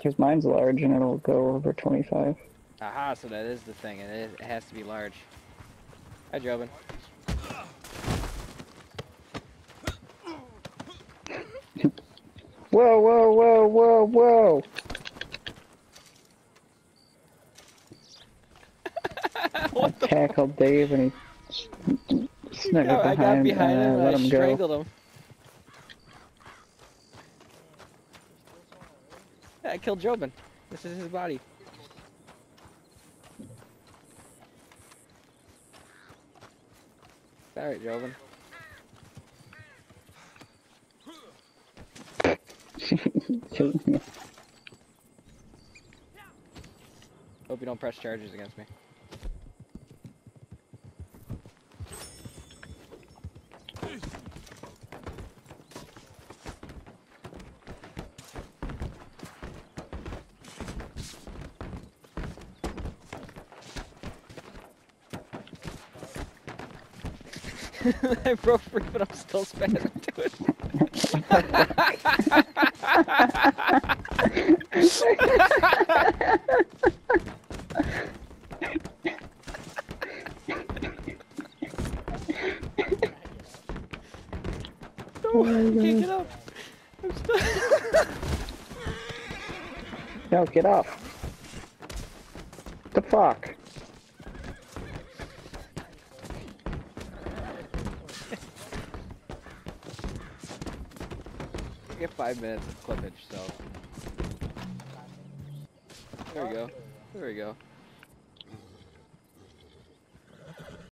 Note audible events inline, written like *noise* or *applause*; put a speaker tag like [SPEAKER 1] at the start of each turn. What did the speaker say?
[SPEAKER 1] Because mine's large and it'll go over 25.
[SPEAKER 2] Aha, so that is the thing, and it, it has to be large. Hi, Jobin. *laughs*
[SPEAKER 1] Whoa, whoa, whoa, whoa, whoa! *laughs*
[SPEAKER 2] what
[SPEAKER 1] I tackled Dave and he *laughs*
[SPEAKER 2] No, I
[SPEAKER 1] behind,
[SPEAKER 2] got behind
[SPEAKER 1] uh,
[SPEAKER 2] him and
[SPEAKER 1] let
[SPEAKER 2] I
[SPEAKER 1] him go.
[SPEAKER 2] strangled him. I killed Jobin. This is his body. Alright, Jobin. *laughs* Hope you don't press charges against me. *laughs* I broke free, but I'm still spazzing to it.
[SPEAKER 1] Oh
[SPEAKER 2] I can't get up. I'm stuck.
[SPEAKER 1] no, get up. The fuck?
[SPEAKER 2] Get five minutes of clippage, so. There we go. There we go.